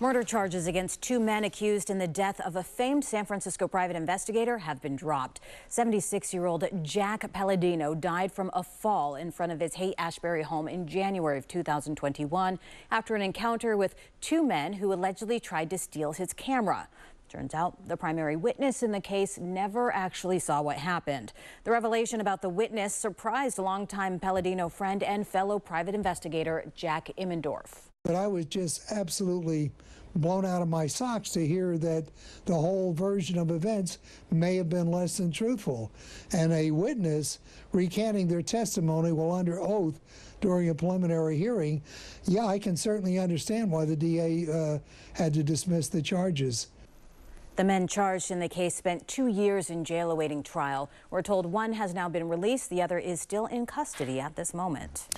Murder charges against two men accused in the death of a famed San Francisco private investigator have been dropped. 76-year-old Jack Palladino died from a fall in front of his Haight Ashbury home in January of 2021 after an encounter with two men who allegedly tried to steal his camera. Turns out the primary witness in the case never actually saw what happened. The revelation about the witness surprised longtime Palladino friend and fellow private investigator Jack Immendorf. But I was just absolutely blown out of my socks to hear that the whole version of events may have been less than truthful. And a witness recanting their testimony while under oath during a preliminary hearing, yeah, I can certainly understand why the DA uh, had to dismiss the charges. The men charged in the case spent two years in jail awaiting trial. We're told one has now been released, the other is still in custody at this moment.